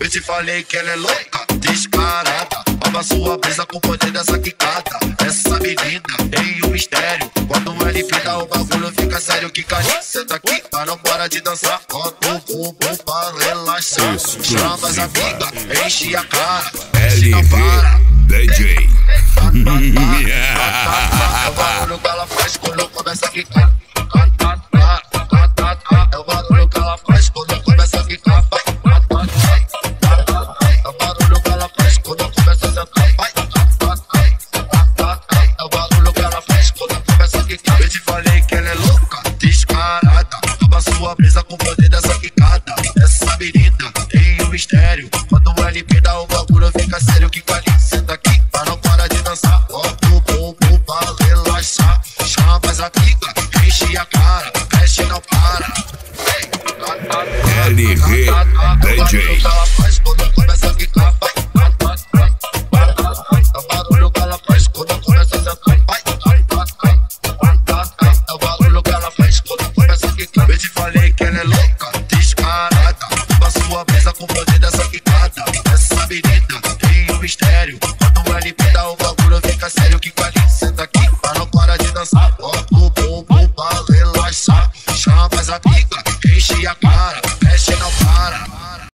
Eu te falei que ela é louca, descarada. Rouba sua brisa com o poder dessa quicada. Essa menina tem um mistério. Quando ela empina o bagulho fica sério. Que carinho, senta aqui, mas não para de dançar. Bota o bumbum pra relaxar. Chama as amigas, enche a cara. Se não para. DJ. É o que ela faz quando começa a quicar. Falei que ela é louca, descarada. Rouba sua brisa com o poder dessa quicada. Essa menina tem um mistério. Quando ela empina o bagulho fica sério. Que carinho, senta aqui, mas não para de dançar. Bota o bumbum pra relaxar. Chama as amigas, enche a cara. Mexe não para. LG DJ. ali o bagulho fica sério que vale senta aqui, mas não para de dançar. Ó, o bom, pra relaxar, chama mais a pica, enche a cara, mexe não para.